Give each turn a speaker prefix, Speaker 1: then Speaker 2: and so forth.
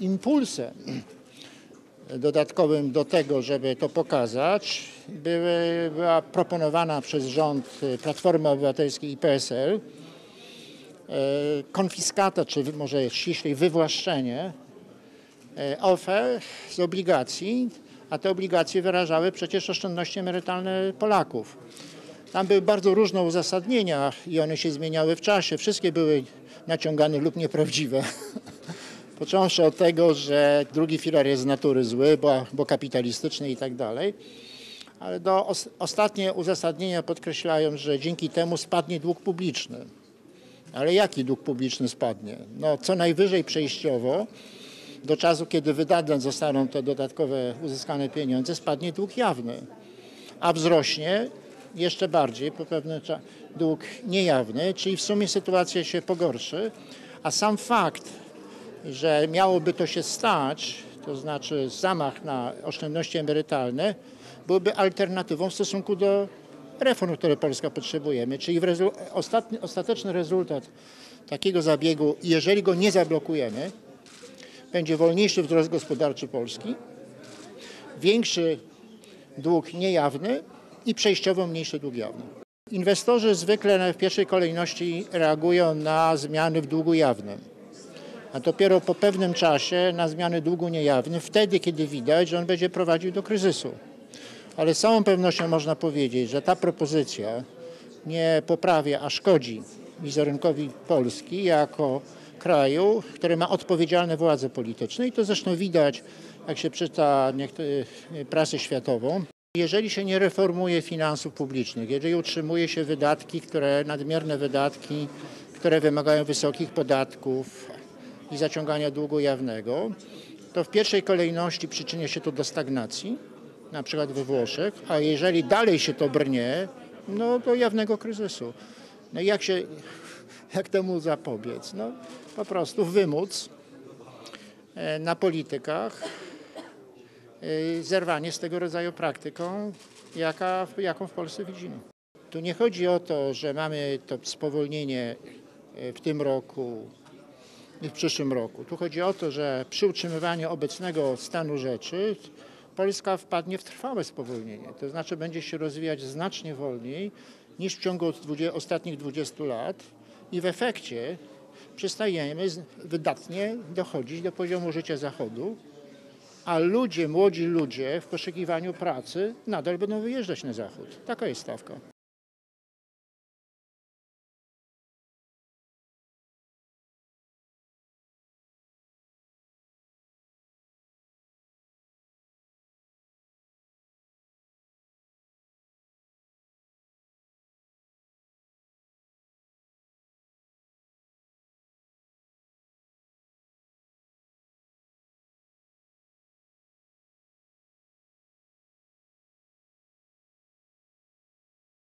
Speaker 1: impulsem dodatkowym do tego, żeby to pokazać, były, była proponowana przez rząd Platformy Obywatelskiej i PSL e, konfiskata, czy może ściślej wywłaszczenie e, ofer z obligacji, a te obligacje wyrażały przecież oszczędności emerytalne Polaków. Tam były bardzo różne uzasadnienia i one się zmieniały w czasie. Wszystkie były naciągane lub nieprawdziwe. Począwszy od tego, że drugi filar jest z natury zły, bo, bo kapitalistyczny i tak dalej. Ale do os ostatnie uzasadnienia podkreślają, że dzięki temu spadnie dług publiczny. Ale jaki dług publiczny spadnie? No, co najwyżej przejściowo, do czasu, kiedy wydane zostaną te dodatkowe uzyskane pieniądze, spadnie dług jawny, a wzrośnie jeszcze bardziej po pewnym dług niejawny, czyli w sumie sytuacja się pogorszy, a sam fakt, że miałoby to się stać, to znaczy zamach na oszczędności emerytalne, byłby alternatywą w stosunku do reform, które Polska potrzebujemy. Czyli rezu ostatni, ostateczny rezultat takiego zabiegu, jeżeli go nie zablokujemy, będzie wolniejszy wzrost gospodarczy Polski, większy dług niejawny i przejściowo mniejszy dług jawny. Inwestorzy zwykle w pierwszej kolejności reagują na zmiany w długu jawnym, a dopiero po pewnym czasie na zmiany długu niejawnym, wtedy kiedy widać, że on będzie prowadził do kryzysu. Ale z całą pewnością można powiedzieć, że ta propozycja nie poprawia, a szkodzi wizerunkowi Polski jako kraju, który ma odpowiedzialne władze polityczne i to zresztą widać, jak się czyta prasę światową. Jeżeli się nie reformuje finansów publicznych, jeżeli utrzymuje się wydatki, które, nadmierne wydatki, które wymagają wysokich podatków i zaciągania długu jawnego, to w pierwszej kolejności przyczynia się to do stagnacji, na przykład we Włoszech, a jeżeli dalej się to brnie, no do jawnego kryzysu. No i jak się, jak temu zapobiec? No po prostu wymóc e, na politykach e, zerwanie z tego rodzaju praktyką, jaka, jaką w Polsce widzimy. Tu nie chodzi o to, że mamy to spowolnienie e, w tym roku w przyszłym roku. Tu chodzi o to, że przy utrzymywaniu obecnego stanu rzeczy Polska wpadnie w trwałe spowolnienie. To znaczy będzie się rozwijać znacznie wolniej niż w ciągu ostatnich 20 lat i w efekcie przestajemy wydatnie dochodzić do poziomu życia Zachodu, a ludzie, młodzi ludzie w poszukiwaniu pracy nadal będą wyjeżdżać na Zachód. Taka jest stawka.